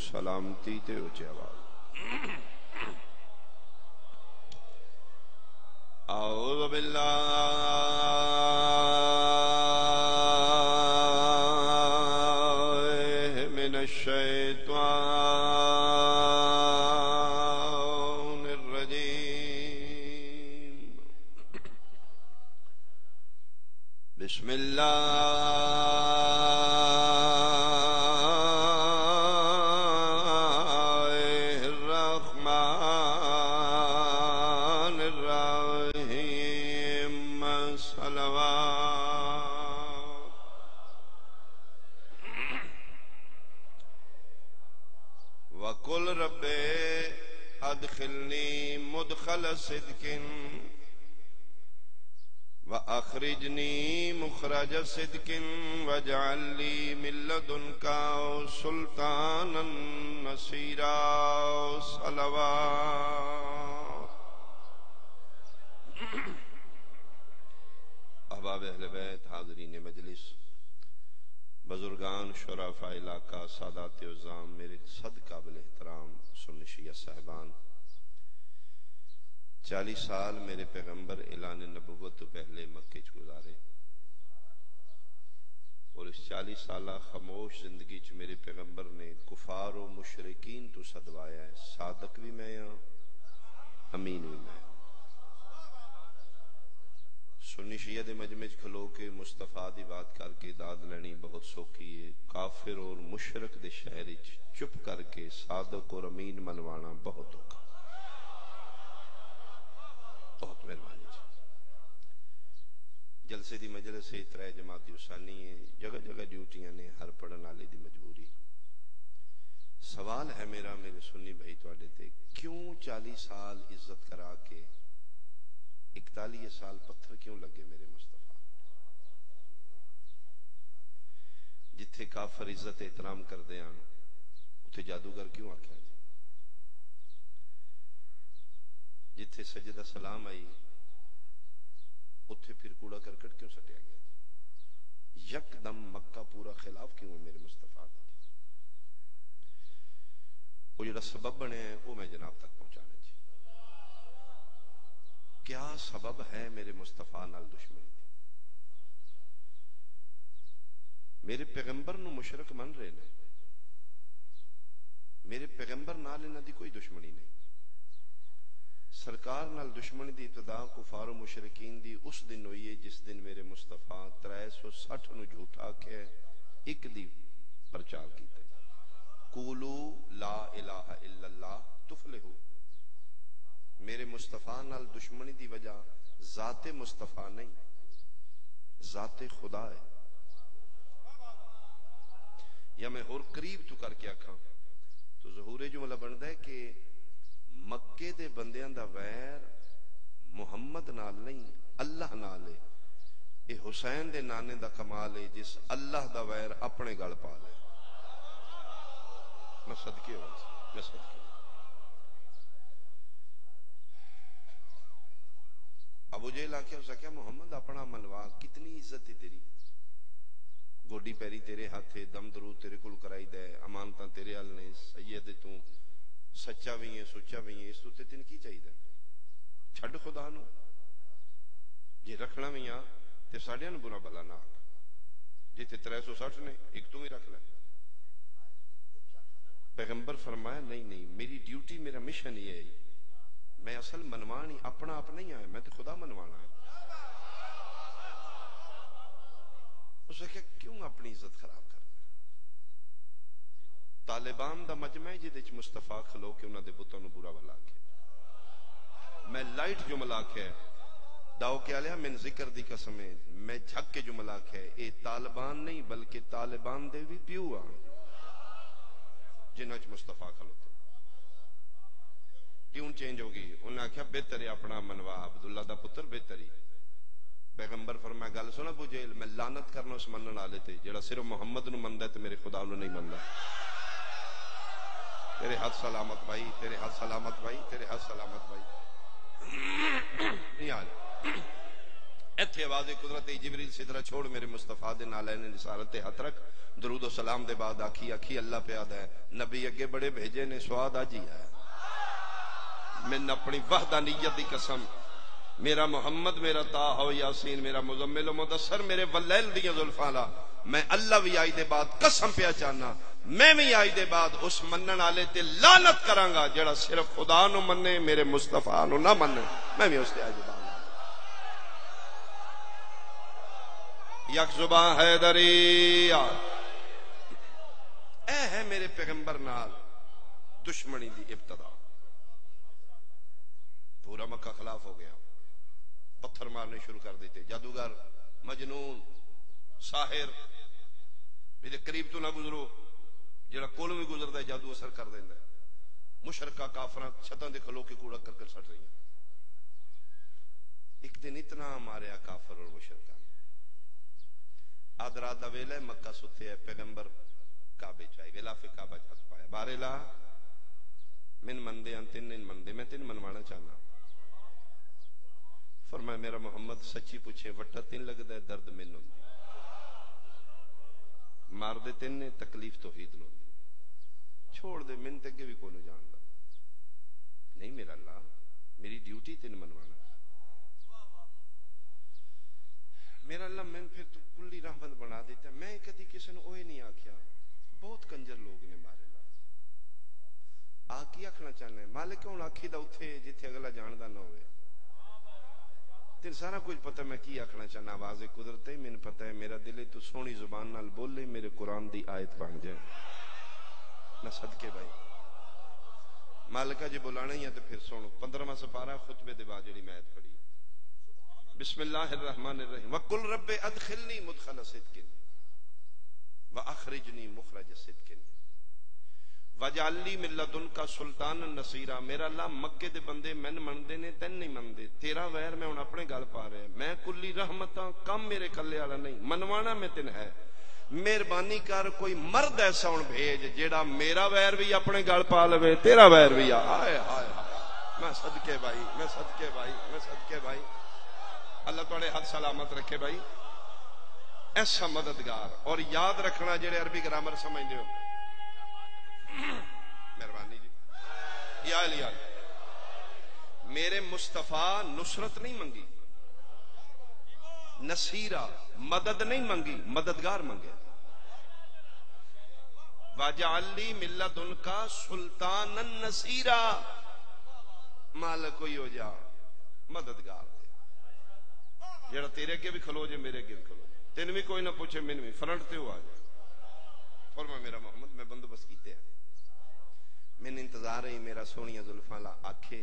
ਸਲਾਮਤੀ ਤੇ ਉੱਚੀ ਆਵਾਜ਼ ਆਉਜ਼ ਬਿੱਲਾ अखरिजनी मुखरज सिदकिन वजाली मिल्लदुनका सुल्तान नसीरा सलवा। अहबाब अहलबैत हाजरीन मजलिस, बुजुर्गान, शराफा इलाका सादात उज़ाम मेरे सद काबिल एहतराम सुनशिया साहबान चालीस साल मेरे पैगंबर ऐलान नबूवत तो पहले मक्के च गुजारे। और इस चालीस साल खामोश ज़िंदगी च मेरे पैगंबर ने कुफार और मुशरकिन तो सदवाया है। सादक भी मैं हाँ अमीन भी मैं सुन्नी शिया दे मजमे खलो के मुस्तफ़ा दी बात करके दाद लेनी बहुत सौखी है। काफिर और मुशरक दे शहर चुप करके सादक और अमीन मनवाना बहुत औखा। बहुत मेहरबानी जलसे दी मजलिस त्रै जमाती उसानी है जगह जगह ड्यूटियाँ ने हर पढ़न वाले दी मजबूरी। सवाल है मेरा, मेरे सुन्नी भाई थोड़े ते, क्यों चालीस साल इज़्ज़त करा के इकतालीस साल पत्थर क्यों लगे मेरे मुस्तफ़ा? जिथे काफर इज़्ज़त एहतराम करते हैं उथे जादूगर क्यों आख्या जिथे सजदा सलाम आई उथे फिर कूड़ा करकट क्यों सटिया गया यकदम मक्का पूरा खिलाफ क्यों है मेरे मुस्तफ़ा दे जी? वो जो सबब बने वो मैं जनाब तक पहुंचाना जी। क्या सबब है मेरे मुस्तफ़ा नाल दुश्मनी मेरे पैगंबर नु मुशरक मन रहे ने। मेरे पैगंबर नाल इन्हां दी कोई दुश्मनी नहीं। सरकार नाल दुश्मनी दी इब्तदा कुफार मुशरकीन दी उस दिन हुई है जिस दिन मेरे मुस्तफ़ा 360 नु झूठा आखे एक प्रचार कीता कूलू ला दुश्मनी दी वजह जाते मुस्तफ़ा नहीं, जाते खुदा या मैं और करीब तू करके आखा तो जहूरे बनता है कि मक्के दे बंदियाँ दा वैर मुहम्मद नाल नहीं, अल्लाह नाल है। ये हुसैन दे नाने दा कमाल है, जिस अल्लाह दा वैर अपने गल पा ले। मैं सदके हो, मैं सदके अबू जेल आख्या उस आख्या मोहम्मद, अपना मनवा कितनी इज़्ज़त है तेरी? गोडी पैरी तेरे हाथ है दम दरू तेरे को कराई दे, अमानता तेरे हल ने, सैयद तू सच्चा भी है सुच्चा भी है, इस तो तेन की चाहिए छड़ खुदा जे रखना भी आ, ते साढ़िया बुरा भला ना जिथे त्रै सौ सठ ने एक तू भी रख ले। पैगंबर फरमाया, नहीं नहीं, मेरी ड्यूटी, मेरा मिशन ही है। मैं असल मनवा ही, अपना आप नहीं आया, मैं तो खुदा मनवाना है उसने कहा क्यों अपनी इज़्ज़त खराब तालिबान दा मजमा है जिदे मुस्तफ़ा खलो के उन्होंने पुत्रों ਨੂੰ बुरा भला आखे मैं लाइट जुमला आखे दाओ क्या लिया मैंने ज़िक्र दी कसम है, मैं झक के जुमला आखे ये तालिबान नहीं, बल्कि तालिबान दे भी प्यू आ, जिन्हों मुस्तफ़ा खलोते ट्यून चेंज हो गई? उन्हें आख्या बेहतर है अपना मनवा, अब्दुल्ला दा पुत्र बेहतर ही। पैगंबर मैं गल सुना बुजेल मैं लानत करना उस मनन वाले ते जेड़ा सिर्फ़ मुहम्मद नु मनदा ते मेरे खुदा नहीं मनदा। तेरे हाथ सलामत भाई तेरे हाथ सलामत भाई तेरे हाथ सलामत भाई नहीं हाल ਇੱਥੇ ਆਵਾਜ਼ ਕੁਦਰਤ ਜਿਬਰੀਲ ਸਿਦਰਾ ਛੋੜ ਮੇਰੇ ਮੁਸਤਫਾ ਦੇ ਨਾਲ ਇਹਨੇ ਰਿਸਾਲਤ ਤੇ ਹੱਥ ਰੱਖ ਦਰੂਦ ਸਲਾਮ ਦੇ ਬਾਅਦ ਆਖੀ ਆਖੀ ਅੱਲਾ ਪਿਆਦਾ ਹੈ ਨਬੀ ਅੱਗੇ ਬੜੇ ਭੇਜੇ ਨੇ ਸਵਾਦ ਅੱਜ ਹੀ ਆਇਆ मैं अपनी वहदानियत की कसम मेरा मुहम्मद मेरा ताह यासीन मेरा मुजम्मिल मुदसर मेरे वलैल दिया जुल्फा ला मैं अल्लाह भी आई दे बाद कसम पिया चाहना मैं भी आई दे बाद उस मनन वाले ते लानत करांगा, जेड़ा सिर्फ़ खुदा नु मन्ने, मेरे मुस्तफ़ा नु ना मन्ने। मैं भी उसते आज यक जुबा हैदरिया ए है मेरे पैगंबर नाल दुश्मनी दी इब्तदा। पूरा मक्का खिलाफ हो गया। पत्थर मारने शुरू कर देते। जादूगर, मजनून, साहिर, मेरे करीब तो ना गुजरो। ਜਿਹੜਾ ਕੋਲ ਵੀ ਗੁਜ਼ਰਦਾ ਜਾਦੂ ਅਸਰ ਕਰ ਦਿੰਦਾ ਮੁਸ਼ਰਕਾ ਕਾਫਰਾਂ ਛਤਾਂ ਦੇ ਖਲੋ ਕੇ ਕੂੜਾ ਕਰ ਕਰ ਛੱਡ ਰਹੀਆਂ ਇੱਕ ਦਿਨ ਇਤਨਾ ਮਾਰਿਆ ਕਾਫਰ ਔਰ ਮੁਸ਼ਰਕਾ ਆਦਰਾ ਦਾ ਵੇਲੇ ਮੱਕਾ ਸੁੱਤੇ ਹੈ ਪੈਗੰਬਰ ਕਾਬੇ ਚ ਆਏ ਗਿਲਾਫੇ ਕਾਬਾ ਚ ਹੱਥ ਪਾਇਆ ਬਾਰੇ ਲਾ ਮਿਨ ਮੰਦੇ ਆਂ ਤਿੰਨ ਮੰਦੇ ਮੈਂ ਤਿੰਨ ਮਨਵਾਣਾ ਚਾਹਨਾ फरमाया मेरा मोहम्मद सच्ची पूछे वट्टा तीन लगता है दर्द मैनू मार दे तीन, तकलीफ़ तो हीद नो छोड़ दे मैन अगे भी को जानता नहीं मेरा अल्लाह, मेरी ड्यूटी तीन मनवाना। मेरा अल्लाह मैं फिर तू कुल्ली रहमत बना देता। मैं कदी किसी ने नहीं आख्या। बहुत कंजर लोग ने मारे ला। आ की आखना चाहना मालिक हूँ आखी दा उथे जिथे अगला जानदा ना तेरे सारा कुछ पता मैं की आखना चाहना, आवाज़ ही मैंने पता है, मेरा दिल तू सोहनी ज़ुबान नाल बोले मेरे कुरान दी आयत बन जाए। ना सदके भाई। मालिका जी बुलाना ही है तो फिर सुनो। पंद्रहवा सपारा खुतबे दे बाद जी मैत पढ़ी। बिस्मिल्लाहिर्रहमानिर्रहीम। वकुल रब्बे अदखिलनी मुदखल मुखरज वजाली मिल्लतुन का सुल्तान नसीरा। मेरा अल्लाह मक्के दे बंदे मैन मनदे ने, तेन नहीं मनदे। तेरा वैर मैं हुन अपने गल पा रहा मैं कुल्ली रहमतां, कम मेरे कल्ले वाला नहीं। मनवाना मैं तेन है। मेहरबानी कर, कोई मर्द ऐसा हूँ भेज, जेड़ा मेरा वैर भी अपने गल पा लवे, तेरा वैर भी आ। हाय हाय मैं सदके भाई, मैं सदके भाई, मैं सदके भाई। अल्लाह थोड़े हाथ सलामत रखे भाई। ऐसा मददगार। और याद रखना, जेड़े अरबी ग्रामर समझते हो। मेहरबानी जी। या लिया मेरे मुस्तफ़ा नुसरत नहीं मंगी। नसीरा मदद नहीं मंगी, मददगार मंगे। वाजाली मिल्लत उनका सुल्तान नसीरा। मालक कोई हो जा, मददगार जरा तेरे अगे भी खलो जे, मेरे अगे भी खलो तेन भी कोई ना पूछे, मैंने भी। फ्रंट ते हो आ जा। फरमा, मेरा मोहम्मद, मैं बंदोबस्त किते मैंने इंतज़ार है मेरा सोनिया जुल्फा ला आखे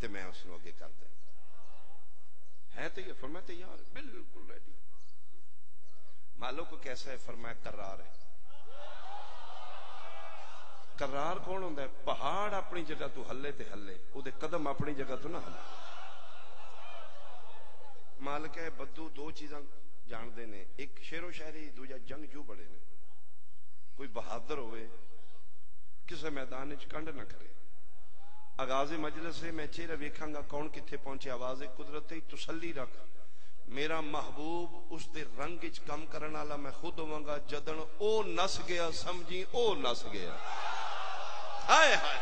तो मैं उस अगे कर दे। है तो ये फरमा तैयार, बिल्कुल रेडी मालो को कैसा है? फरमाया करार है। करार कौन होंगे पहाड़ अपनी जगह तू हले ते हले ओदे कदम अपनी जगह तू ना हले मालिक है बदू दो चीजा जानते ने। एक शेरों शहरी, दूजा जंग जू बड़े ने। कोई बहादुर हो किसी मैदान च कंड ना करे। आगाज़ मजलिस से मैं चेहरा वेखांगा कौन किथे पहुँचे। आवाज़ कुदरत तसली रख। मेरा महबूब उसके रंग च कम करने वाला मैं खुद होवगा। जदन ओ नस गया, समझी ओ नस गया। हाय हाय।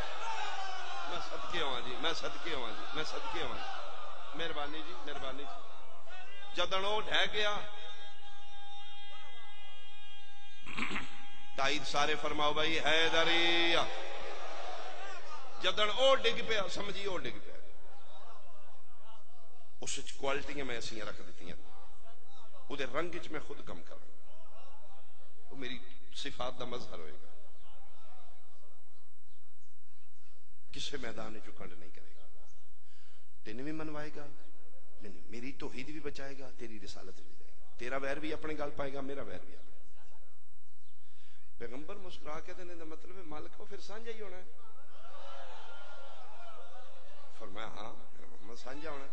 मैं सदके आवा जी, मैं सदके आवा जी, मैं सदके आवा जी। मेहरबानी जी मेहरबानी जी। जदन ओ ढह गया। ताइद सारे फरमाओ भाई, हैदरी जदन ओ डिग पाया, समझी ओ डिग पाया। उस क्वालिटियाँ मैं ऐसा रख दी वो रंग च मैं खुद कम करा। तो मेरी सिफात का मजहर होएगा। किसी मैदान चुकंड नहीं करेगा। तेन भी मनवाएगा मेरी तोहिद भी बचाएगा, तेरी रिसालत भी जाएगा तेरा वैर भी अपने गल पाएगा, मेरा वैर भी अपने पैगंबर मुस्कुरा के देने का मतलब है मालिक को फिर साझा ही होना है फरमाया हाँ मोहम्मद साझा होना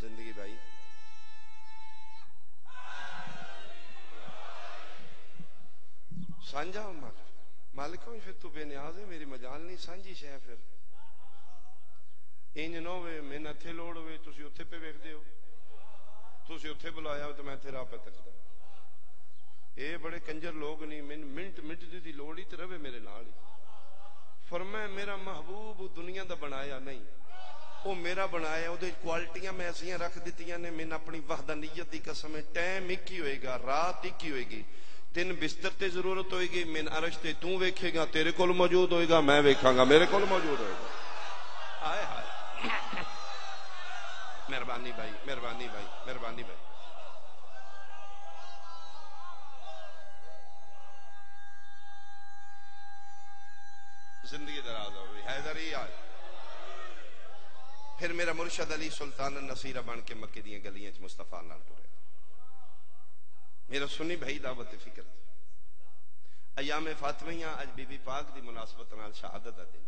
जिंदगी भाई साझा मालिक फिर तू बेनियाज है मेरी मजाल नहीं साझी शह फिर ਇੰਜ ਨਾ ਹੋਵੇ ਮੈਨੂੰ ਇੱਥੇ ਲੋੜ ਹੋਵੇ ਤੁਸੀਂ ਉੱਥੇ ਪੇ ਵੇਖਦੇ ਹੋ ਤੁਸੀਂ ਉੱਥੇ ਬੁਲਾਇਆ ਤੇ ਮੈਂ ਇੱਥੇ ਰਾਹ ਪੇ ਤੱਕਦਾ ਇਹ ਬੜੇ ਕੰਜਰ ਲੋਕ ਨਹੀਂ ਮੈਨੂੰ ਮਿੰਟ ਮਿੰਟ ਦੀ ਲੋੜ ਹੀ ਤੇ ਰਵੇ ਮੇਰੇ ਨਾਲ ਹੀ ਫਰਮਾਇਆ ਮੇਰਾ ਮਹਬੂਬ ਦੁਨੀਆ ਦਾ ਬਣਾਇਆ ਨਹੀਂ ਉਹ ਮੇਰਾ ਬਣਾਇਆ ਉਹਦੇ ਕੁਆਲਿਟੀਆਂ ਮੈਂ ਐਸੀਆਂ ਰੱਖ ਦਿੱਤੀਆਂ ਨੇ ਮੈਨੂੰ ਆਪਣੀ ਵਹਦਾਨੀਅਤ ਦੀ ਕਸਮ ਹੈ ਟਾਈਮ ਇੱਕ ਹੀ ਹੋਏਗਾ ਰਾਤ ਇੱਕ ਹੀ ਹੋਏਗੀ ਤਿੰਨ ਬਿਸਤਰ ਤੇ ਜ਼ਰੂਰਤ ਹੋਏਗੀ ਮੈਂ ਅਰਸ਼ ਤੇ ਤੂੰ ਵੇਖੇਗਾ ਤੇਰੇ ਕੋਲ ਮੌਜੂਦ ਹੋਏਗਾ ਮੈਂ ਵੇਖਾਂਗਾ ਮੇਰੇ ਕੋਲ ਮੌਜੂਦ ਹੋਏਗਾ ਆਏ ਹਾਏ ਮਿਹਰਬਾਨੀ ਭਾਈ ਮਿਹਰਬਾਨੀ ਭਾਈ ਮਿਹਰਬਾਨੀ ਭਾਈ फिर मेरा मुर्शद अली सुल्तान नसीरा बन के मक्के दियाँ गलियाँ मुस्तफ़ा नाल टुरे। मेरा सुनी भाई दावत फ़िक्र अयाम फातमियाँ अज बीबी पाक की मुनासबत नाल शहादत का दिन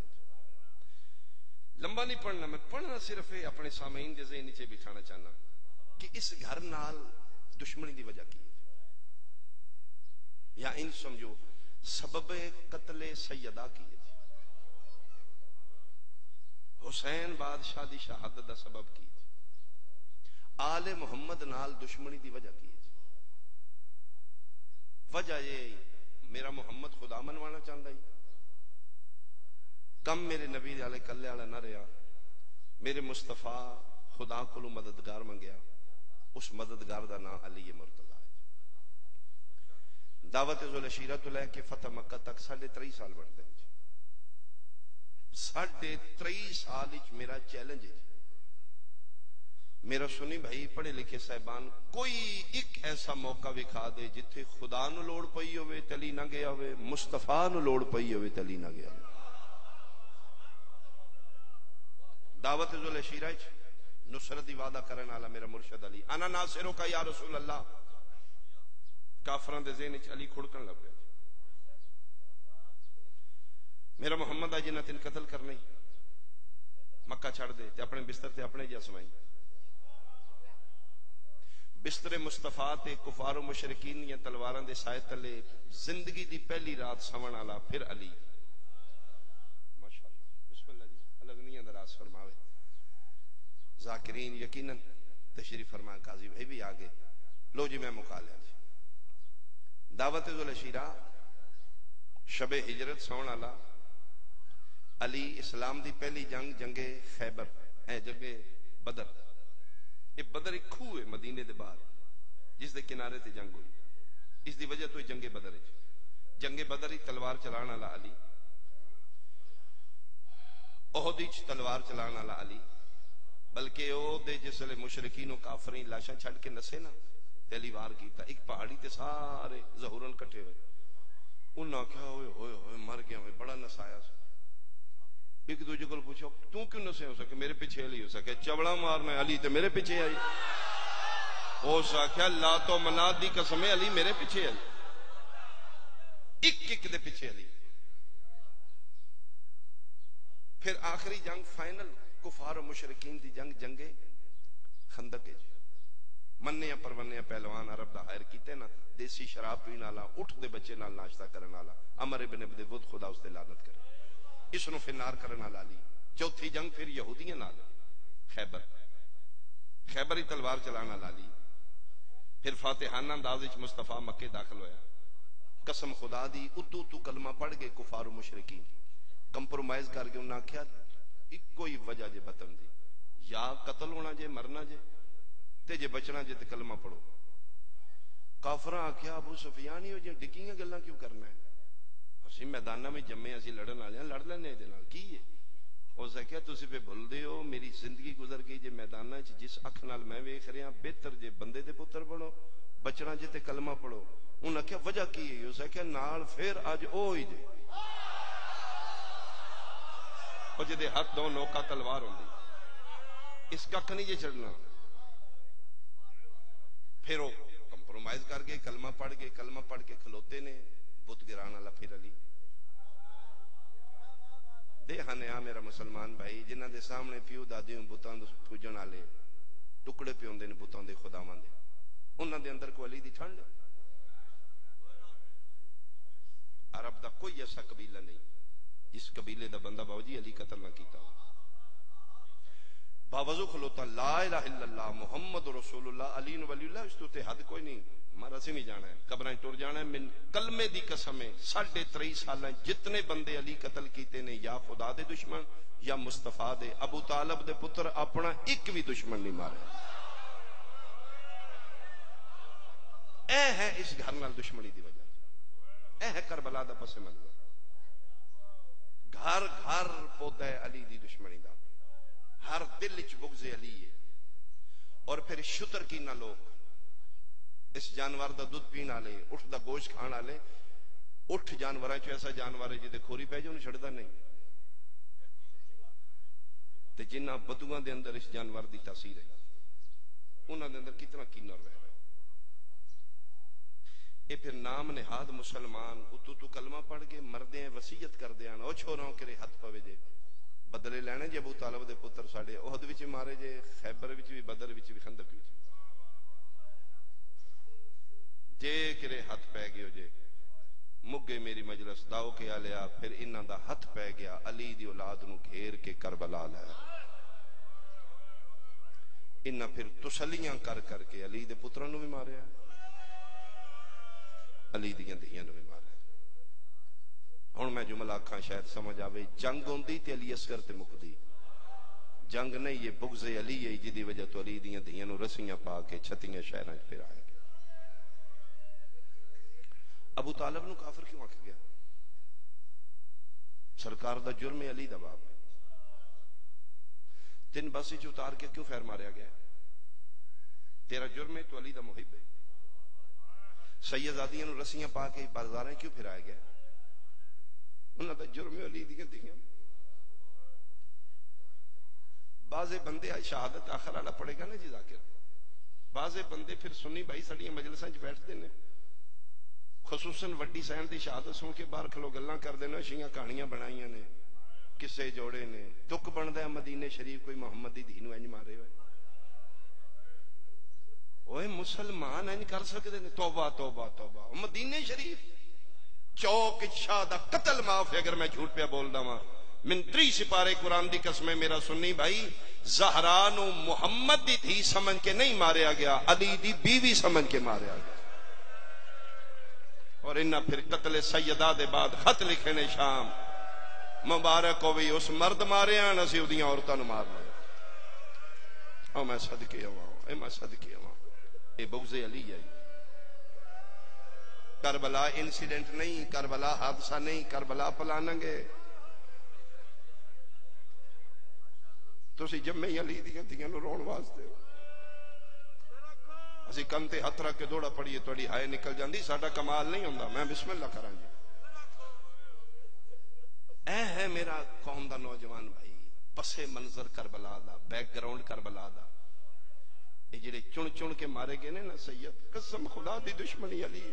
लंबा नहीं पढ़ना, मैं पढ़ना सिर्फ़ अपने सामीन के जहन नीचे बिठाना चाहना कि इस घर नाल दुश्मनी की वजह की है? या इन समझो, सबब कतले सैयदा की है? हुसैन बादशाह की शहादत का सबब की आले मुहम्मद नाल दुश्मनी की वजह की वजह ये मेरा मुहम्मद खुदा मनवाना चाहता ही। कम मेरे नबी आले कले वाला ना रहा। मेरे मुस्तफ़ा खुदा को मददगार मंगया उस मददगार का नाम अली मुर्तजा है। दावत जुल शीरा तो लैके फतेह मक्का तक साढ़े त्री साल बनते हैं। साढ़े त्री साल मेरा चैलेंज है मेरा सुनी भाई पढ़े लिखे साहबान, कोई एक ऐसा मौका विखा दे जिथे खुदा नु लोड़ पई होवे, तली ना गया होवे, मुस्तफ़ा नु लोड़ पई होवे, तली ना गया दावत जुल शीरा नुसरत दी वादा करने वाला मेरा मुर्शद अली। अना नासिरों का या रसूल अल्लाह काफर के जेन अली खुड़कन लग गया मेरा मुहम्मद अज इन्हें तेन कतल करना मक्का छड़ दे अपने बिस्तर ते अपने जिहा समाई बिस्तरे मुस्तफ़ा कुफारो मुशरकीन दियाँ तलवारां दे साए तले ज़िंदगी दी पहली रात सवण वाला फिर अली। जी जाकिरीन यकीनन तशरीफ़ फरमा काजी, भाई भी आ गए लो जी, मैं मुका लिया जी। दावत जुल शीरा शबे हिजरत सौण वाला अली इस्लाम की पहली जंग, जंगे खैबर है जंगे बदर। ये बदर एक खूह है मदीने के बाहर जिस दे किनारे ते जंग हुई। इसकी वजह तो जंगे बदर जंगे बदर ही तलवार चलाने वाला अली। ओहद तलवार चलाने वाला अली। बल्कि जिसले मुशरकी काफरी लाशा छड़ के नसे ना, पहली वार किया एक पहाड़ी ते सारे जहूरन कट्ठे हुए। उन्हें आख्या होए मर गया बड़ा नसाया एक दूजे को पूछो, तू क्यों नशे हो सके? मेरे पीछे अली हो सके। चवड़ा मारना अली तो मेरे पीछे आई। उस आख्या, ला तो मनाद दी कसम अली मेरे पीछे आई। एक एक दे पीछे अली। फिर आखिरी जंग फाइनल कुफार और मुशरकीन दी जंग जंगे खंदक मन्ने परवन्ने पहलवान अरब का हायर किते ना, देसी शराब पीने वाला उठ दे बच्चे नाश्ता करने वाला अमर इबन अब्दे बुद खुदा उसते लानत करे। इसनु फिनार करने वाला ली चौथी जंग फिर यहूदियों नाल। खैबर। खैबर ही तलवार चलाने वाला ली फिर फातिहाना अंदाज मुस्तफ़ा मक्के दाखिल होया। कसम खुदा दी, उतू तू कलमा पढ़ गए कुफार मुशरकी कंप्रोमाइज करके उन्हें आख्या इको ही वजह जे बतन दी। या कतल होना जे, मरना जे जे बचना जे, ते कलमा पढ़ो। काफर आख्या, अबू सुफियान जे डिगियाँ गल्ला क्यों करना है? ਅਸੀਂ ਮੈਦਾਨਾਂ ਵਿੱਚ ਜੰਮੇ ਅਸੀਂ ਲੜਨ ਵਾਲੇ ਆ ਲੜ ਲੈਣੇ ਇਹਦੇ ਨਾਲ ਕੀ ਹੈ ਉਸ ਆਖਿਆ ਤੁਸੀਂ ਫੇ ਭੁੱਲਦੇ ਹੋ ਮੇਰੀ ਜ਼ਿੰਦਗੀ ਗੁਜ਼ਰ ਗਈ ਜੇ ਮੈਦਾਨਾਂ 'ਚ ਜਿਸ ਅੱਖ ਨਾਲ ਮੈਂ ਵੇਖ ਰਿਹਾ ਬਿਹਤਰ ਜੇ ਬੰਦੇ ਦੇ ਪੁੱਤਰ ਬਣੋ ਬਚਣਾ ਜੇ ਤੇ ਕਲਮਾ ਪੜੋ ਉਹਨਾਂ ਆਖਿਆ ਵਜ੍ਹਾ ਕੀ ਹੈ ਉਸ ਆਖਿਆ ਨਾਲ ਫੇਰ ਅੱਜ ਉਹ ਹੀ ਜੇ ਉਹ ਜਿਹਦੇ ਹੱਥ ਦੋ ਨੋਕਾ ਤਲਵਾਰ ਹੁੰਦੀ ਇਸ ਕੱਖ ਨਹੀਂ ਜੇ ਛੱਡਣਾ ਫਿਰ ਉਹ ਕੰਪਰੋਮਾਈਜ਼ ਕਰ ਗਏ ਕਲਮਾ ਪੜ ਕੇ ਕਲਮਾ ਪੜ ਕੇ ਖਲੋਤੇ ਨੇ बुत गिराना ला फिर अली। देखने आ मेरा मुसलमान भाई, जिन्हों के सामने प्यू दादी बुतों पूजन वाले टुकड़े पे आते बुतों के खुदावान के उन्होंने अंदर को अली की ठंड अरब का कोई ऐसा कबीला नहीं, जिस कबीले का बंदा बाबू जी अली कतल ना किया बावजू खलोता, ला इल्लल्लाह, मुहम्मद रसूलुल्लाह, अली इस तो हद कोई नहीं। मर ਅਸੀਂ ਵੀ ਜਾਣਾ ਹੈ ਕਬਰਾਂ 'ਚ ਟੁਰ ਜਾਣਾ ਹੈ ਮਿਨ ਕਲਮੇ ਦੀ ਕਸਮ ਹੈ 23 ਸਾਲਾਂ ਜਿਤਨੇ ਬੰਦੇ ਅਲੀ ਕਤਲ ਕੀਤੇ ਨੇ ਜਾਂ ਖੁਦਾ ਦੇ ਦੁਸ਼ਮਣ ਜਾਂ ਮੁਸਤਫਾ ਦੇ ਅਬੂ ਤਾਲਬ ਦੇ ਪੁੱਤਰ ਆਪਣਾ ਇੱਕ ਵੀ ਦੁਸ਼ਮਣ ਨਹੀਂ ਮਾਰਿਆ ਇਹ ਹੈ ਇਸ ਘਰ ਨਾਲ ਦੁਸ਼ਮਣੀ ਦੀ ਵਜ੍ਹਾ ਇਹ ਹੈ ਕਰਬਲਾ ਦਾ ਪਸੇ ਮੰਜ਼ਰ ਘਰ ਘਰ ਪੌਦਾ ਹੈ ਅਲੀ ਦੀ ਦੁਸ਼ਮਣੀ ਦਾ ਹਰ ਦਿਲ ਵਿੱਚ ਬੁਗਜ਼ ਅਲੀ ਹੈ ਔਰ ਫਿਰ ਸ਼ੁਤਰ ਕੀ ਨਾ ਲੋਕ ਇਸ ਜਾਨਵਰ ਦਾ ਦੁੱਧ ਪੀਣ ਵਾਲੇ ਉੱਠ ਦਾ ਗੋਸ਼ਤ ਖਾਣ ਵਾਲੇ ਉੱਠ ਜਾਨਵਰਾਂ 'ਚ ਐਸਾ ਜਾਨਵਰ ਹੈ ਜਿਹਦੇ ਖੋਰੀ ਪੈ ਜਾ ਉਹਨੂੰ ਛੱਡਦਾ ਨਹੀਂ ਤੇ ਜਿਨ੍ਹਾਂ ਬਦੂਆਂ ਦੇ ਅੰਦਰ ਇਸ ਜਾਨਵਰ ਦੀ ਤਾਸੀਰ ਹੈ ਉਹਨਾਂ ਦੇ ਅੰਦਰ ਕਿੰਨਾ ਕੀਨਰ ਰਹਿ ਰਿਹਾ ਇਹ ਫਿਰ ਨਾਮ ਨਿਹਾਦ ਮੁਸਲਮਾਨ ਉਤੂ ਤੂ ਕਲਮਾ ਪੜ ਕੇ ਮਰਦੇ ਆ ਵਸੀਅਤ ਕਰਦੇ ਆਣ ਉਹ ਛੋਰਾਂ ਕਿਰੇ ਹੱਥ ਪਵੇ ਜੇ ਬਦਲੇ ਲੈਣੇ ਜੇ ਅਬੂ ਤਾਲਬ ਦੇ ਪੁੱਤਰ ਸਾਡੇ ਉਹਦ ਵਿੱਚ ਮਾਰੇ ਜੇ ਖੈਬਰ ਵਿੱਚ ਵੀ ਬਦਰ ਵਿੱਚ ਵੀ ਖੰਦਕ ਵਿੱਚ ਜੇ ਕਿਰੇ ਹੱਥ ਪੈ ਗਿਓ ਜੇ ਮੁੱਗੇ ਮੇਰੀ ਮਜਲਿਸ ਦਾਓ ਕੇ ਆ ਲਿਆ ਫਿਰ ਇਹਨਾਂ ਦਾ ਹੱਥ ਪੈ ਗਿਆ ਅਲੀ ਦੀ ਔਲਾਦ ਨੂੰ ਘੇਰ ਕੇ ਕਰਬਲਾ ਲੈ ਇਹਨਾਂ ਫਿਰ ਤਸਲੀਆਂ ਕਰ ਕਰਕੇ ਅਲੀ ਦੇ ਪੁੱਤਰਾਂ ਨੂੰ ਵੀ ਮਾਰਿਆ ਅਲੀ ਦੀਆਂ ਧੀਆਂ ਨੂੰ ਵੀ ਮਾਰਿਆ ਹੁਣ ਮੈਂ ਜੁਮਲਾ ਆਖਾਂ ਸ਼ਾਇਦ ਸਮਝ ਆਵੇ ਜੰਗ ਹੁੰਦੀ ਤੇ ਅਲੀ ਅਸਗਰ ਤੇ ਮੁਕਦੀ ਜੰਗ ਨਹੀਂ ਇਹ ਬੁਗਜ਼ ਅਲੀ ਹੈ ਜਿਹਦੀ ਵਜ੍ਹਾ ਤੋਂ ਅਲੀ ਦੀਆਂ ਧੀਆਂ ਨੂੰ ਰਸੀਆਂ ਪਾ ਕੇ ਛਤੀਆਂ ਸ਼ਹਿਰਾਂ 'ਚ ਫਿਰਾਇਆ ਅਬੂ ਤਾਲਬ ਨੂੰ ਕਾਫਰ ਕਿਉਂ ਆਖ ਗਿਆ ਸਰਕਾਰ ਦਾ ਜੁਰਮ ਹੈ ਅਲੀ ਦਾ ਬਾਪ ਹੈ ਤਿੰਨ ਬਸੀ ਚ ਉਤਾਰ ਕੇ ਕਿਉਂ ਫੈਰ ਮਾਰਿਆ ਗਿਆ ਤੇਰਾ ਜੁਰਮ ਹੈ ਤੂੰ ਅਲੀ ਦਾ ਮੁਹਿਬ ਹੈ ਸੈਯਦਾਦੀਆਂ ਨੂੰ ਰਸੀਆਂ ਪਾ ਕੇ ਬਾਜ਼ਾਰਾਂ ਕਿਉਂ ਫਿਰਾਇਆ ਗਿਆ ਉਹਨਾਂ ਦਾ ਜੁਰਮ ਹੈ ਅਲੀ ਦੀਆਂ ਧੀਆਂ ਬਾਜ਼ੇ ਬੰਦੇ ਆ ਸ਼ਹਾਦਤ ਆਖਰ ਵਾਲਾ ਪੜੇਗਾ ਨਾ ਜੀ ਜ਼ਾਕਿਰ ਬਾਜ਼ੇ ਬੰਦੇ ਫਿਰ ਸੁੰਨੀ ਭਾਈ ਸਾਡੀਆਂ ਮਜਲਿਸਾਂ 'ਚ ਬੈਠਦੇ ਨੇ ਖਸੂਸਨ ਵੱਡੀ ਸੈਨ ਦੀ ਸ਼ਹਾਦਤ ਸੁਣ ਕੇ ਬਾਹਰ ਖਲੋ ਗੱਲਾਂ ਕਰਦੇ ਨੇ ਸ਼ੀਆਂ ਕਹਾਣੀਆਂ ਬਣਾਈਆਂ ਨੇ ਕਿੱਸੇ ਜੋੜੇ ਨੇ ਤੁਕ ਬਣਦਾ ਮਦੀਨੇ ਸ਼ਰੀਫ ਕੋਈ ਮੁਹੰਮਦ ਦੀ ਧੀ ਨੂੰ ਇੰਜ ਮਾਰੇ ਹੋਏ ਓਏ ਮੁਸਲਮਾਨ ਇੰਜ ਕਰ ਸਕਦੇ ਨੇ ਤੋਬਾ ਤੋਬਾ ਤੋਬਾ ਮਦੀਨੇ ਸ਼ਰੀਫ ਚੌਕ ਸ਼ਾਹ ਦਾ ਕਤਲ ਮਾਫ ਹੈ ਅਗਰ ਮੈਂ ਝੂਠ ਪਿਆ ਬੋਲਦਾ ਵਾਂ ਮਿੰ 3 ਸਿਪਾਰੇ ਕੁਰਾਨ ਦੀ ਕਸਮ ਹੈ ਮੇਰਾ ਸੁੰਨੀ ਭਾਈ ਜ਼ਹਰਾ ਨੂੰ ਮੁਹੰਮਦ ਦੀ ਧੀ ਸਮਝ ਕੇ ਨਹੀਂ ਮਾਰਿਆ ਗਿਆ ਅਲੀ ਦੀ ਬੀਵੀ ਸਮਝ ਕੇ ਮਾਰਿਆ ਗਿਆ और इन्हें फिर कतले सैयदा दे बाद खत लिखे ने शाम। मुबारक हो भी उस मर्द मारे आन असि ओदियाँ औरतों मार मारना और मैं सदके आवा मैं सदके आवा। ये बुगजे अली है। करबला इंसीडेंट नहीं, करबला हादसा नहीं, करबला फलानगे। तुम जमे अली दिया, दियाँ रोने वास्ते। हो ਅਸੀਂ ਕੰਨ ਤੇ ਹੱਥ ਰੱਖ ਕੇ ਦੋੜਾ ਪੜੀਏ ਤੁਹਾਡੀ ਹਾਏ ਨਿਕਲ ਜਾਂਦੀ ਸਾਡਾ ਕਮਾਲ ਨਹੀਂ ਹੁੰਦਾ ਮੈਂ ਬਿਸਮਿਲ੍ਲਾ ਕਰਾਂਗੇ ਇਹ ਹੈ ਮੇਰਾ ਕੌਮ ਦਾ ਨੌਜਵਾਨ ਭਾਈ ਪਸੇ ਮੰਜ਼ਰ ਕਰਬਲਾ ਦਾ ਬੈਕਗ੍ਰਾਉਂਡ ਕਰਬਲਾ ਦਾ ਇਹ ਜਿਹੜੇ ਚੁਣ ਚੁਣ ਕੇ ਮਾਰੇ ਗਏ ਨੇ ਨਾ ਸੈਦ ਕਸਮ ਖੁਦਾ ਦੀ ਦੁਸ਼ਮਣੀ ਅਲੀ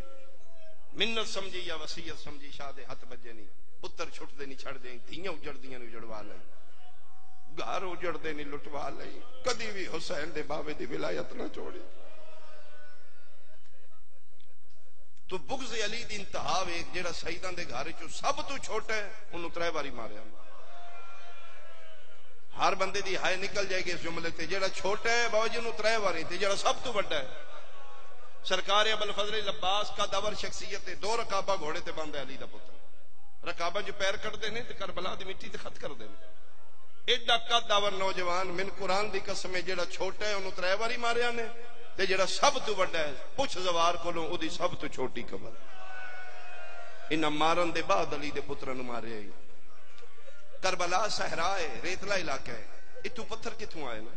ਮਿੰਨਤ ਸਮਝੀ ਜਾਂ ਵਸੀਅਤ ਸਮਝੀ ਸ਼ਾਹ ਦੇ ਹੱਥ ਵੱਜੇ ਨਹੀਂ ਪੁੱਤਰ ਛੁੱਟਦੇ ਨਹੀਂ ਛੱਡਦੇ ਧੀਆਂ ਉਜੜਦੀਆਂ ਨੇ ਉਜੜਵਾ ਲਈ ਘਰ ਉਜੜਦੇ ਨਹੀਂ ਲੁੱਟਵਾ ਲਈ ਕਦੀ ਵੀ ਹੁਸੈਨ ਦੇ ਬਾਵੇ ਦੀ ਵਿਲਾਇਤ ਨਾ ਛੋੜੀ तो बुगज अली की इंतहा वेख जो शहीदा के घर चो सब तो छोटा है उन्होंने त्रै बारी मारिया हर बंद की हाय निकल जाएगी इस जुमले से जोड़ा छोटा है बाबा जी त्रै बारी थे जोड़ा सब तो व्डा है सरकार अबल फजल लब्बास का दवर शख्सियत दो रकाबा घोड़े से बंद है अली का पुत्र। रकाबा जो पैर कटते हैं तो करबला की मिट्टी खत करते हैं एडा कद आवर नौजवान मिन कुरान की कसम है जोड़ा छोटा है उन्होंने त्रै बारी मारिया ने। ते जेड़ा सब तू वा पुछ जवार को सब तू छोटी खबर इन्हें मारन दे बाद अली दे पुत्र मारे करबला सहरा है, रेतला इलाका है। इतू पत्थर कितों आए ना?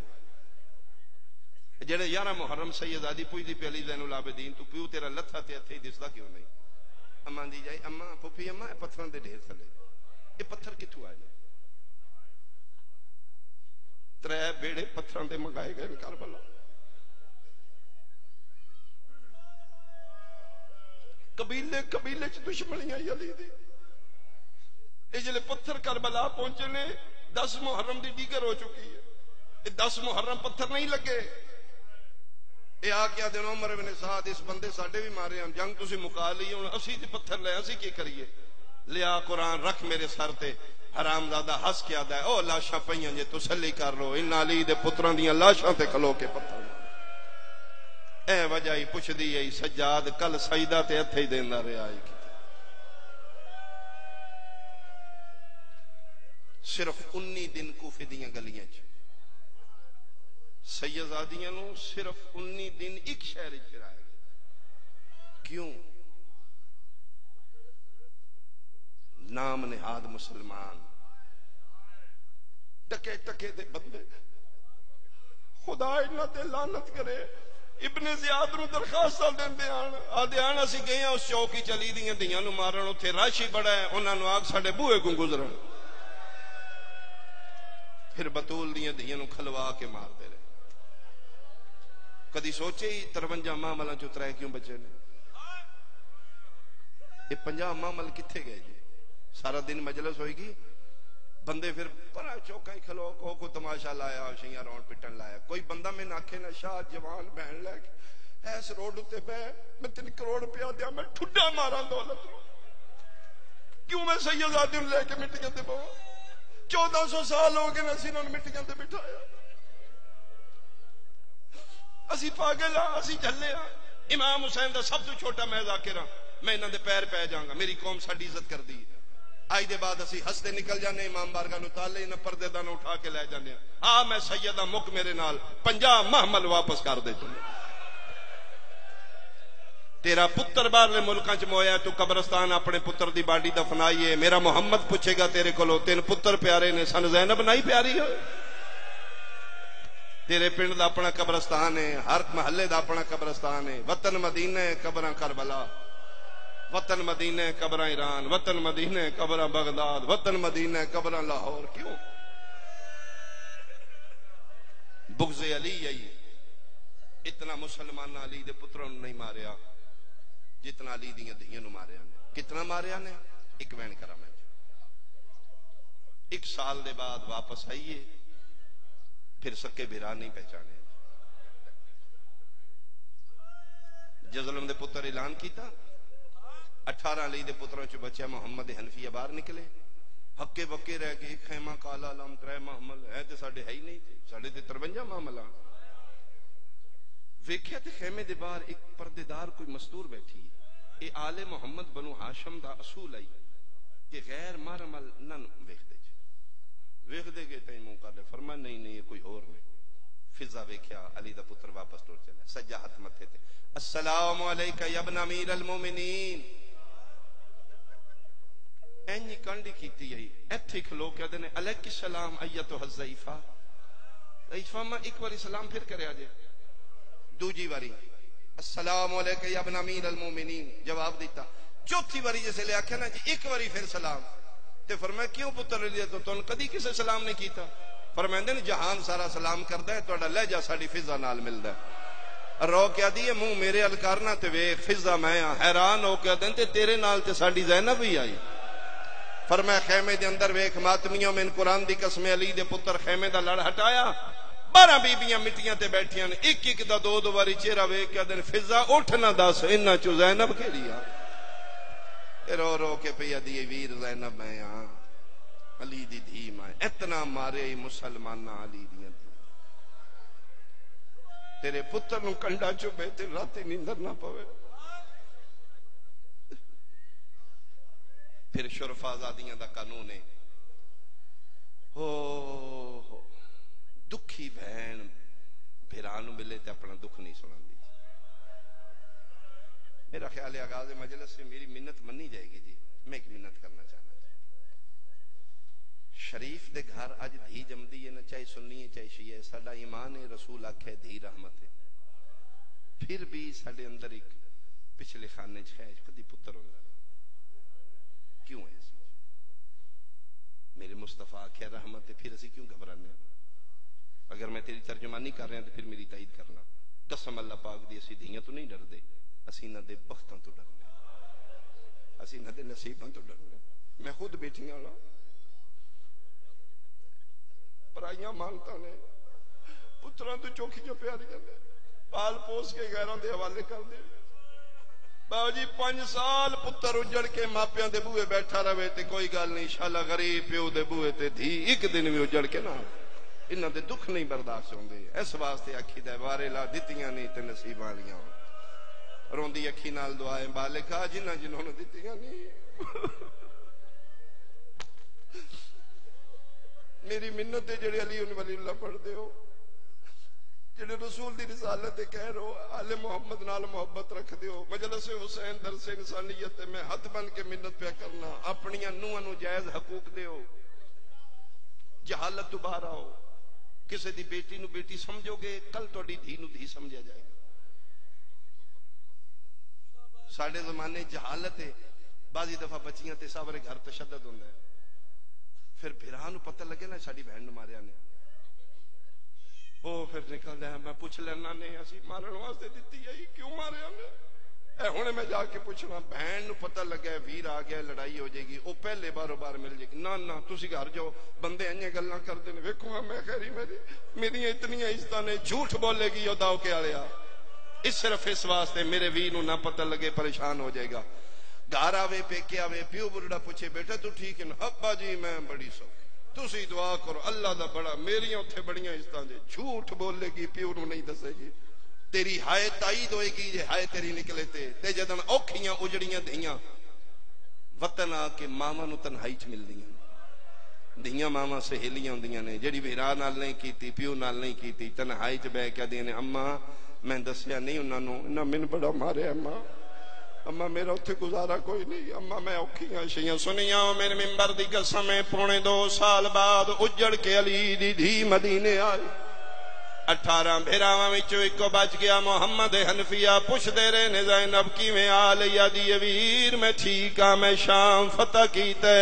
जेड़े यारा मुहर्रम सैयद आदि पुजदी पे अली जैनुल आबदीन तू प्यू तेरा लत्था ते हथे दिसदा क्यों नहीं? अम्मा दी जाई, अम्मा पुफी अम्मा पत्थर के ढेर थले पत्थर कितों आए त्रै बेड़े पत्थर के मंगाए गए करबला। कबीले कबीले च दुश्मनियाँ अली दी। जल पत्थर करबला पहुँचे ने, दस मुहर्रम की डीगर हो चुकी है। दस मुहर्रम पत्थर नहीं लगे। ये आ दिन उमर मेरे साथ इस बंदे साडे भी मारे हम जंग तुम मुका ली हूँ असी पत्थर ले, असी की करिए? लिया कुरान रख मेरे सर ते। हरामजादा हस के आदा ओ लाशा पई जे तुसली कर लो इन अली पुत्रां दियाँ लाशां ते खलो के पत्थर। ए वजह ही पुछदी आई सजाद कल सजदा ते हथे ही देना रहा है सिर्फ़ उन्नी दिन कूफे दिया गलियाँ च। सैयदादियाँ सिर्फ़ उन्नी दिन एक शहर च क्यों? नाम निहाद मुसलमान। टके टके दे बंदे। खुदा इन्होंने लानत करे। ਟਕੇ ਟਕੇ ਦੇ ਬੰਦੇ ਖੁਦਾ ਇਹਨਾਂ ਤੇ ਲਾਨਤ ਕਰੇ ਇਬਨ ਜ਼ਿਆਦ ਨੂੰ ਦਰਖਾਸਤਾਂ ਦਿੰਦੇ ਆਣ ਆਦੇ ਆਣ ਅਸੀਂ ਗਏ ਆ ਉਸ ਚੌਕੀ ਚਲੀ ਦੀਆਂ ਧੀਆਂ ਨੂੰ ਮਾਰਨ ਉੱਥੇ ਰਾਸ਼ੀ ਬੜਾ ਹੈ ਉਹਨਾਂ ਨੂੰ ਆਗ ਸਾਡੇ ਬੂਹੇ ਕੋ ਗੁਜ਼ਰਨ ਫਿਰ ਬਤੂਲ ਦੀਆਂ ਧੀਆਂ ਨੂੰ ਖਲਵਾ ਕੇ ਮਾਰਦੇ ਰਹੇ ਕਦੀ ਸੋਚੇ ਹੀ 53 ਮਾਮਲਾਂ ਚੋਂ ਤਰੇ ਕਿਉਂ ਬਚੇ ਨੇ ਇਹ 50 ਮਾਮਲ ਕਿੱਥੇ ਗਏ ਜੀ ਸਾਰਾ ਦਿਨ ਮਜਲਿਸ ਹੋਏਗੀ बंदे फिर बड़ा चौका ही खलो को को तमाशा लाया छिया रौन पिटन लाया। कोई बंदा मैंने आखे ना, शाह जवान बहन लैके इस रोड उ बह, मैं तीन करोड़ रुपया दिया मैं ठुडा मारा दौलत क्यों मैं सही आज़ादी लेके मिट्टिया से पवा? चौदह सौ साल हो गए असं मिट्टिया से बिठाया। असि पागल हाँ असि चले हाँ इमाम हुसैन का सब तो छोटा मैं जाकिर मैं इन्होंने पैर पै जागा, मेरी कौम साजत इज़्ज़त कर दी है ਅੱਜ ਦੇ ਬਾਅਦ ਅਸੀਂ ਹੱਸਦੇ ਨਿਕਲ ਜਾਂਦੇ ਇਮਾਮ ਬਾਰਗਾ ਨੂੰ ਤਾਲੇ ਨਾ ਪਰਦੇ ਦਾ ਨਾ ਉਠਾ ਕੇ ਲੈ ਜਾਂਦੇ ਆ ਆ ਮੈਂ ਸੈਯਦਾ ਮੁਕ ਮੇਰੇ ਨਾਲ 50 ਮਹਮਲ ਵਾਪਸ ਕਰ ਦੇ ਤੂੰ ਤੇਰਾ ਪੁੱਤਰ ਬਾਹਰਲੇ ਮੁਲਕਾਂ ਚ ਮੋਇਆ ਤੂੰ ਕਬਰਸਤਾਨ ਆਪਣੇ ਪੁੱਤਰ ਦੀ ਬਾਡੀ ਦਫਨਾਈਏ ਮੇਰਾ ਮੁਹੰਮਦ ਪੁੱਛੇਗਾ ਤੇਰੇ ਕੋਲੋਂ ਤਿੰਨ ਪੁੱਤਰ ਪਿਆਰੇ ਨੇ ਸਨ ਜ਼ੈਨਬ ਨਹੀਂ ਪਿਆਰੀ ਹੋਏ ਤੇਰੇ ਪਿੰਡ ਦਾ ਆਪਣਾ ਕਬਰਸਤਾਨ ਹੈ ਹਰ ਮਹੱਲੇ ਦਾ ਆਪਣਾ ਕਬਰਸਤਾਨ ਹੈ ਵਤਨ ਮਦੀਨਾ ਹੈ ਕਬਰਾਂ ਕਰਬਲਾ वतन मदीने कबर ईरान, वतन मदीने कबर बगदाद, वतन मदीने कबर लाहौर, क्यों? बुगजे अली आई इतना मुसलमान अली दे पुत्रों नहीं मारिया, जितना अली दियाँ धियाँ मारिया ने। कितना मारिया ने? एक वैन करा मैं। एक साल दे बाद वापस आइए, फिर सके बिरा नहीं पहचाने। जजलम दे पुत्र ऐलान किया 18 ਅਲੀ ਦੇ ਪੁੱਤਰਾਂ ਚ ਬੱਚਾ ਮੁਹੰਮਦ ਹਨਫੀਆ ਬਾਹਰ ਨਿਕਲੇ ਹੱਕੇ ਬੱਕੇ ਰਹਿ ਕੇ ਖੈਮਾ ਕਾਲਾ ਲਮ ਤਰੇ ਮੁਹੰਮਦ ਹੈ ਤੇ ਸਾਡੇ ਹੈ ਹੀ ਨਹੀਂ ਤੇ ਸਾਡੇ ਤੇ 53 ਮਾਮਲਾ ਵੇਖਿਆ ਤੇ ਖੈਮੇ ਦੇ ਬਾਹਰ ਇੱਕ ਪਰਦੇਦਾਰ ਕੋਈ ਮਸਤੂਰ ਬੈਠੀ ਇਹ ਆਲੇ ਮੁਹੰਮਦ ਬਨੂ ਹਾਸ਼ਮ ਦਾ ਅਸੂਲ ਹੈ ਕਿ ਗੈਰ ਮਰਮਲ ਨਨ ਵੇਖਦੇ ਚ ਵੇਖਦੇ ਗਏ ਤੈਨੂੰ ਮੂੰਹ ਕਰ ਲੈ ਫਰਮਾ ਨਹੀਂ ਨਹੀਂ ਇਹ ਕੋਈ ਹੋਰ ਨਹੀਂ ਫਿਜ਼ਾ ਵੇਖਿਆ ਅਲੀ ਦਾ ਪੁੱਤਰ ਵਾਪਸ ਟੁਰ ਚਲਾ ਸੱਜਾ ਹੱਥ ਮੱਥੇ ਤੇ ਅਸਲਾਮ ਅਲੈਕਾ ਯਾ ਇਬਨ ਅਮੀਰ ਅਲ ਮੁਮਿਨੀਨ ਇੰਨੀ ਕੰਡੀ ਕੀਤੀ ਹੈ ਇੱਥੇ ਖਲੋ ਕੇ ਕਹਿੰਦੇ ਨੇ ਅਲੈਕ ਸਲਾਮ ਅਯਤੁ ਹਜ਼ੈਫਾ ਜ਼ੈਫਾ ਮੈਂ ਇੱਕ ਵਾਰੀ ਸਲਾਮ ਫਿਰ ਕਰਿਆ ਜੇ ਦੂਜੀ ਵਾਰੀ ਅਸਲਾਮ ਅਲੈਕ ਯਾ ਇਬਨ ਅਮੀਰ ਅਲ ਮੁਮਿਨੀਨ ਜਵਾਬ ਦਿੱਤਾ ਚੌਥੀ ਵਾਰੀ ਜਿਸੇ ਲੈ ਆਖਿਆ ਨਾ ਜੀ ਇੱਕ ਵਾਰੀ ਫਿਰ ਸਲਾਮ ਤੇ ਫਰਮਾਇਆ ਕਿਉਂ ਪੁੱਤਰ ਲਈ ਤੋਂ ਤੁਹਾਨੂੰ ਕਦੀ ਕਿਸੇ ਸਲਾਮ ਨਹੀਂ ਕੀਤਾ ਫਰਮਾਉਂਦੇ ਨੇ ਜਹਾਨ ਸਾਰਾ ਸਲਾਮ ਕਰਦਾ ਹੈ ਤੁਹਾਡਾ ਲਹਿਜਾ ਸਾਡੀ ਫਿਜ਼ਾ ਨਾਲ ਮਿਲਦਾ ਹੈ ਰੋ ਕੇ ਆਦੀ ਹੈ ਮੂੰਹ ਮੇਰੇ ਅਲ ਕਰਨਾ ਤੇ ਵੇਖ ਫਿਜ਼ਾ ਮੈਂ ਆ ਹੈਰਾਨ ਹੋ ਕੇ ਆਦੇ ਤੇ ਤੇਰੇ ਨਾਲ ਤੇ ਸਾਡੀ ਜ਼ੈਨਬ ਵੀ ਆਈ फरमाया, खेमे के अंदर वेख, मातमियों में कुरान की कसम अली के पुत्र खेमे का लड़ हटाया। बारह बीबियाँ मिट्टियाँ ते बैठिया ने, एक एक दो दो बारी चेहरा वेख के दिन फिजा उठ ना दस, इन्ना चो जैनब केड़ी आ? रो रो के पी आदि वीर जैनब मैं आ, अली दी धी मैं इतना मारे मुसलमान अली दिया तेरे पुत्र कंडा चुभे, ते राती नींदर ना पवे। फिर शुरफ आजादियाँ का कानून है। हो दुखी भैन भिरा मिले तो अपना दुख नहीं सुना मेरा ख्याल है आगाज़ मजलस से मेरी मिन्नत मनी जाएगी जी। मैं एक मिन्नत करना चाहना शरीफ दे घर अज धी जमदी है, ना चाहे सुन्नी है, चाहे शी है। साडा ईमान है, रसूल आखे धी रहमत है। फिर भी साडे अंदर एक पिछले खाने च है कदी पुत्र होंगे क्यों है मेरे मुस्तफ़ा आख्या रहमत है फिर असं क्यों घबराने अगर मैं तेरी तर्जुमानी कर रहा तो फिर मेरी ताईद करना। कसम अल्लाह पाक दी असं धियाँ तो नहीं डरते। असं इन्हों के बख्तों तो डरने। असं इन्हों के नसीबों तो डरने। मैं खुद बेटियाँ वाला पराइया मानता ने पुत्रों तो चौखियाँ प्यारियाँ ने पाल पोस के गैरों के हवाले कर दे। ਬਾਉ ਜੀ 5 ਸਾਲ ਪੁੱਤਰ ਉਜੜ ਕੇ ਮਾਪਿਆਂ ਦੇ ਬੂਹੇ ਬੈਠਾ ਰਵੇ ਤੇ ਕੋਈ ਗੱਲ ਨਹੀਂ, ਸ਼ਾਲਾ ਗਰੀਬ ਪਿਓ ਦੇ ਬੂਹੇ ਤੇ ਧੀ ਇੱਕ ਦਿਨ ਵੀ ਉਜੜ ਕੇ ਨਾ ਇਹਨਾਂ ਦੇ ਦੁੱਖ ਨਹੀਂ ਬਰਦਾਸ਼ਤ ਹੁੰਦੇ। ਇਸ ਵਾਸਤੇ ਅੱਖੀ ਦੇ ਵਾਰੇ ਲਾ ਦਿੱਤੀਆਂ ਨਹੀਂ ਤੇ ਨਸੀਬਾਂ ਵਾਲੀਆਂ ਰੋਂਦੀ ਅੱਖੀ ਨਾਲ ਦੁਆਏ ਬਾਲਿਕਾ ਜਿਨ੍ਹਾਂ ਜਿਨ੍ਹਾਂ ਨੂੰ ਦਿੱਤੀਆਂ ਨਹੀਂ। ਮੇਰੀ ਮਿੰਨਤ ਤੇ ਜਿਹੜੇ ਅਲੀ ਉਹਨੇ ਵਲੀ ਉਲਾ ਪੜਦੇ ਹੋ ਜਿਹੜੇ ਰਸੂਲ ਦੀ ਰਿਸਾਲਤ ਤੇ ਕਹਿ ਰੋ ਆਲੇ ਮੁਹੰਮਦ ਨਾਲ ਮੁਹੱਬਤ ਰੱਖਦੇ ਹੋ ਮਜਲਸ ਹੁਸੈਨ ਦਰਸ ਇਨਸਾਨੀਅਤ ਤੇ ਮੈਂ ਹੱਥ ਬਨ ਕੇ ਮਿੰਨਤ ਪਿਆ ਕਰਨਾ ਆਪਣੀਆਂ ਨੂੰਹਾਂ ਨੂੰ ਜਾਇਜ਼ ਹਕੂਕ ਦਿਓ ਜਹਾਲਤ ਤੋਂ ਬਾਹਰ ਆਓ ਕਿਸੇ ਦੀ ਬੇਟੀ ਨੂੰ ਬੇਟੀ ਸਮਝੋਗੇ ਕੱਲ ਤੁਹਾਡੀ ਧੀ ਨੂੰ ਧੀ ਸਮਝਿਆ ਜਾਏਗਾ ਸਾਡੇ ਜ਼ਮਾਨੇ ਜਹਾਲਤ ਹੈ ਬਾਜ਼ੀ ਦਫਾ ਬੱਚੀਆਂ ਤੇ ਸਾਵਰੇ ਘਰ ਤਸ਼ੱਦਦ ਹੁੰਦਾ ਹੈ ਫਿਰ ਭਰਾ ਨੂੰ ਪਤਾ ਲੱਗੇ ਨਾ ਸਾਡੀ ਭੈਣ ਨੂੰ ਮਾਰਿਆ ਨੇ ਉਹ ਫਿਰ ਨਿਕਲਦਾ ਹੈ ਮੈਂ ਪੁੱਛ ਲੈਣਾ ਨੇ ਅਸੀਂ ਮਾਰਨ ਵਾਸਤੇ ਦਿੱਤੀ ਆਈ ਕਿਉਂ ਮਾਰਿਆ ਨੇ ਇਹ ਹੁਣ ਮੈਂ ਜਾ ਕੇ ਪੁੱਛਣਾ ਭੈਣ ਨੂੰ ਪਤਾ ਲੱਗਾ ਵੀਰ ਆ ਗਿਆ ਲੜਾਈ ਹੋ ਜਾਏਗੀ ਉਹ ਪਹਿਲੇ ਬਾਰੋ ਬਾਰ ਮਿਲ ਜਾਏਗੀ ਨਾ ਨਾ ਤੁਸੀਂ ਘਰ ਜਾਓ ਬੰਦੇ ਇੰਨੀਆਂ ਗੱਲਾਂ ਕਰਦੇ ਨੇ ਵੇਖੋ ਮੈਂ ਕਹਿ ਰਹੀ ਮੇਰੀ ਮੇਰੀਆਂ ਇਤਨੀਆਂ ਇੱਜ਼ਤਾਂ ਨੇ ਝੂਠ ਬੋਲੇਗੀ ਉਹ ਦਾਉ ਕੇ ਵਾਲਿਆ ਇਸ ਸਿਰਫ ਇਸ ਵਾਸਤੇ ਮੇਰੇ ਵੀਰ ਨੂੰ ਨਾ ਪਤਾ ਲੱਗੇ ਪਰੇਸ਼ਾਨ ਹੋ ਜਾਏਗਾ ਘਰ ਆਵੇ ਪੇਕੇ ਆਵੇ ਪਿਓ ਬੁਰੜਾ ਪੁੱਛੇ ਬੇਟਾ ਤੂੰ ਠੀਕ ਹੈ ਨਾ ਅੱਬਾ ਜੀ ਮੈਂ ਬੜੀ ਸੌਖੀ ਤੁਸੀਂ ਦੁਆ ਕਰੋ ਅੱਲਾ ਦਾ ਬੜਾ ਮੇਰੀਆਂ ਉੱਥੇ ਬੜੀਆਂ ਇੱਜ਼ਤਾਂ ਜੇ ਝੂਠ ਬੋਲੇਗੀ ਪਿਓ ਨੂੰ ਨਹੀਂ ਦੱਸੇਗੀ ਤੇਰੀ ਹਾਏ ਤਾਈਦ ਹੋਏਗੀ ਜੇ ਹਾਏ ਤੇਰੀ ਨਿਕਲੇ ਤੇ ਤੇ ਜਦੋਂ ਔਖੀਆਂ ਉਜੜੀਆਂ ਧੀਆਂ ਵਤਨ ਆ ਕੇ ਮਾਵਾਂ ਨੂੰ ਤਨਹਾਈ ਚ ਮਿਲਦੀਆਂ ਧੀਆਂ ਮਾਵਾਂ ਸਹੇਲੀਆਂ ਹੁੰਦੀਆਂ ਨੇ ਜਿਹੜੀ ਵੀਰਾ ਨਾਲ ਨਹੀਂ ਕੀਤੀ ਪਿਓ ਨਾਲ ਨਹੀਂ ਕੀਤੀ ਤਨਹਾਈ ਚ ਬਹਿ ਕੇ ਆਦੀਆਂ ਨੇ ਅੰਮਾ ਮੈਂ ਦੱਸਿਆ ਨਹੀਂ ਉਹਨਾਂ ਨੂੰ ਇਹਨਾਂ ਮੈਨੂੰ ਬੜਾ ਮਾਰਿਆ ਅੰਮਾ ਅੰਮਾ ਮੇਰਾ ਉੱਥੇ ਗੁਜ਼ਾਰਾ ਕੋਈ ਨਹੀਂ ਅੰਮਾ ਮੈਂ ਔਖੀਆਂ ਸ਼ੀਆਂ ਸੁਣੀਆਂ ਮੇਰੇ ਮਿੰਬਰ ਦੀ ਕਸਮ ਹੈ ਪੌਣੇ 2 ਸਾਲ ਬਾਅਦ ਉਜੜ ਕੇ ਅਲੀ ਦੀ ਧੀ ਮਦੀਨੇ ਆਈ 18 ਭੇਰਾਵਾਂ ਵਿੱਚੋਂ ਇੱਕੋ ਬਚ ਗਿਆ ਮੁਹੰਮਦ ਹਨਫੀਆ ਪੁੱਛਦੇ ਰਹੇ ਨੇ ਜ਼ੈਨਬ ਕਿਵੇਂ ਆ ਲਿਆ ਦੀ ਵੀਰ ਮੈਂ ਠੀਕ ਆ ਮੈਂ ਸ਼ਾਮ ਫਤਹ ਕੀਤਾ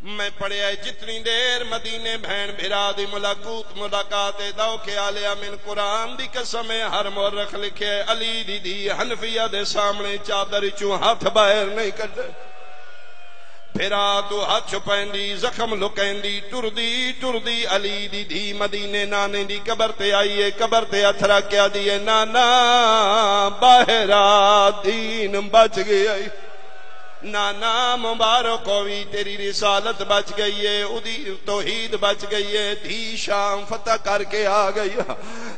मैं पढ़िया जितनी देर मदीने बहन भिरा दी मुलाकात मुलाकात दौ ख्यालिया मिन कुरान दी कसम हर मोरख लिखे अली दी दी हनफिया दे सामने चादर चू हाथ बाहर नहीं कटे फिरा तू हाथ छुपैंदी जख्म लुकैंदी टुरदी टुरदी। अली दी धी मदीने नाने दी कबर ते आईए कबर ते हथ रखया दिए नाना, बाहरा दीन बच गया नाना मुबारक होवी तेरी रिसालत बच गई है, उदी तोहीद बच गई है, धी शाम फतह करके आ गई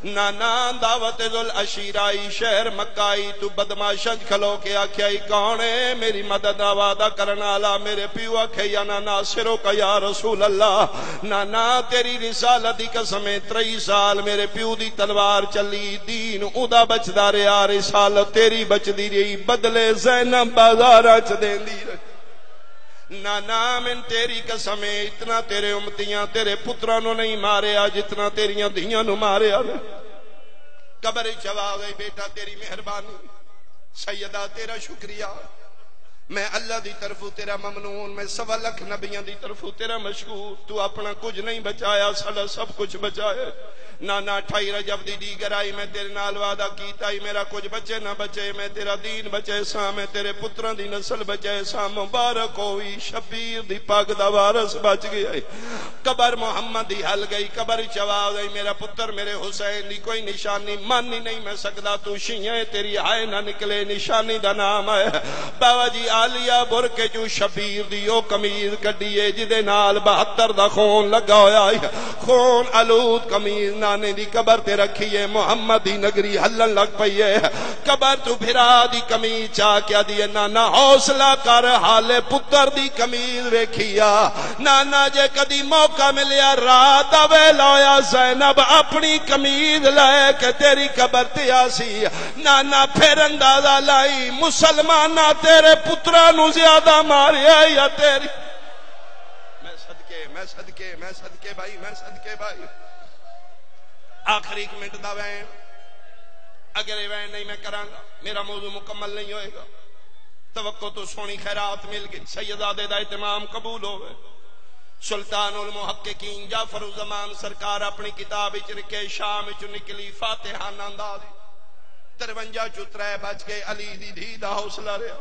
नाना दावत जुल अशीराई, शहर मक्काई, तू बदमाशन खलो के आख्याई, कौन है मेरी मदद वादा करने वाला मेरे पियो आखे, या नाना सिरो का या रसूल अल्लाह नाना, तेरी रिसालत की कसम त्रई साल मेरे पियो की तलवार चली, दीन उदा बचदा रहा, रिसालत तेरी बचदी रही, बदले जैनब बाजारा च देंदी रही नाना मैं तेरी कसम इतना तेरे उमतियाँ तेरे पुत्रा नु नहीं मारिया जितना तेरिया धियाँ नु मारिया कबर जवाब बेटा, तेरी मेहरबानी। सैयदा, तेरा शुक्रिया। मैं अल्लाह की तरफों तेरा ममनून, मैं सवा लख नबिया की तरफों तेरा मशहूर। तू अपना कुछ नहीं बचाया साडा सब कुछ बचाया। नाना अठाई रजब दी दीगर आई मैं तेरे नाल वादा कीता ही, मेरा कुछ बचे ना बचे, मैं तेरा दीन बचे सा, मैं तेरे पुत्रां दी नस्ल बचे सा, मुबारक होई, शबीर दी पग दा वारस बच गया कबर मोहम्मद दी हल गई, कबर जवाब गई मेरा पुत्र, मेरे हुसैन दी कोई निशानी, मान ही नहीं मैं सकदा, तू शियाँ तेरी आए ना निकले, निशानी दा नाम है। बाबा जी, आलिया बुर के जू शबीर दी ओ कमीज कड्डी जिदे नाल 72 दा खून लगा होया खून आलूद कमीज नाने दी कबर ते रखी है मुहम्मद दी नगरी हलन लग पई है कबर तू फिरा दी कमीज चा क्या दी नाना, हौसला कर हाले पुत्र दी कमीज वेखिया। नाना, जे कदी मौका मिलिया, रात वे लोया जैनब, अपनी कमीज लेके तेरी कबर ते आसी। नाना, फिर अंदाज़ा लाई, मुसलमाना तेरे पुत्रा नु ज़्यादा मारिया या तेरी? मैं सदके मैं सदके मैं सदके भाई, मैं सदके भाई। आखिरी एक मिनट का वैन। अगले वैन नहीं मैं करांगा, मेरा मौजू मुकम्मल नहीं होएगा। तवक्को तो सोनी खैरात मिल गई, सैयदादे का इतमाम कबूल होवे। सुल्तान उल मुहक्किकीन जाफ़र जमान सरकार अपनी किताब लिखे शाम च निकली फातिहाना अंदाज तरवंजा चो त्रै बज के अली दी धी दा हौसला रहा।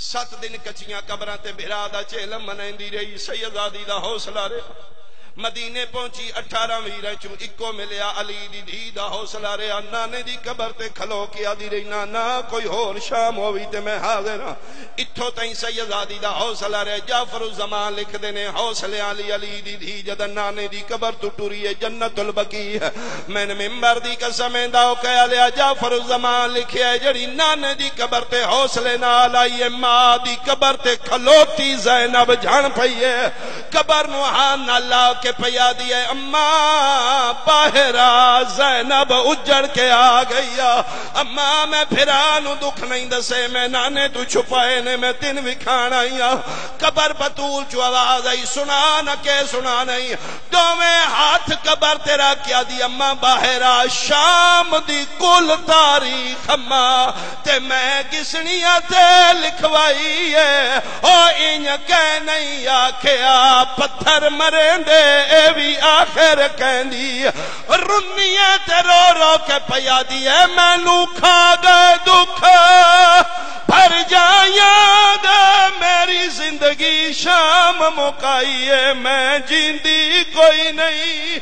सत दिन कच्चियाँ कबरां ते बिरा दा झेलम मनांदी रही, सैयदादी दा हौसला रहा। मदीने पहुँची अठारह वीर चू इको मिलया अली दी धी का हौसला रहा। नाने की कबर ते खलो के आदि रही। ना ना कोई होर शाम हो भी मैं हाजिर हाँ। इतों तई सैयदादी का हौसला रहा। जाफ़र जमा लिख देने हौसले आली अली दी धी जद नाने की कबर तू टुरी है जन्नत उल बकी है। मैंने मिम्बर की कसम दाओ कह लिया जाफ़र जमा लिखे है, जड़ी नाने की कबर ते हौसले न आई है माँ की कबर ते खलोती जैनब जान पई है कबर नुहा ना ला के पया दिया अम्मा, बाहरा जैनब उजड़ के आ गई अम्मा, मैं फिरा दुख नहीं दसे, मैं नाने तू छुपाए ने, मैं दिन विखाण आई कबर बतूल चो आवाज़ आई, सुना न के, सुना नहीं। दोवे हाथ कबर तेरा क्या दी, अम्मा, बाहरा शाम दी कुल तारीख, अम्मा। ते मैं किसनिया ते लिखवाई है, ओ इंज कह नहीं आखिया पत्थर मरेंदे भी आखिर कहंदी रुनिया ते रो रो के पया दी है मैनू खा गए दुख। भर जाया मेरी ज़िंदगी शाम मुकाई है मैं जींदी कोई नहीं।